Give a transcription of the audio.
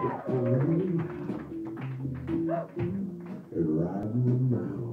and riding around.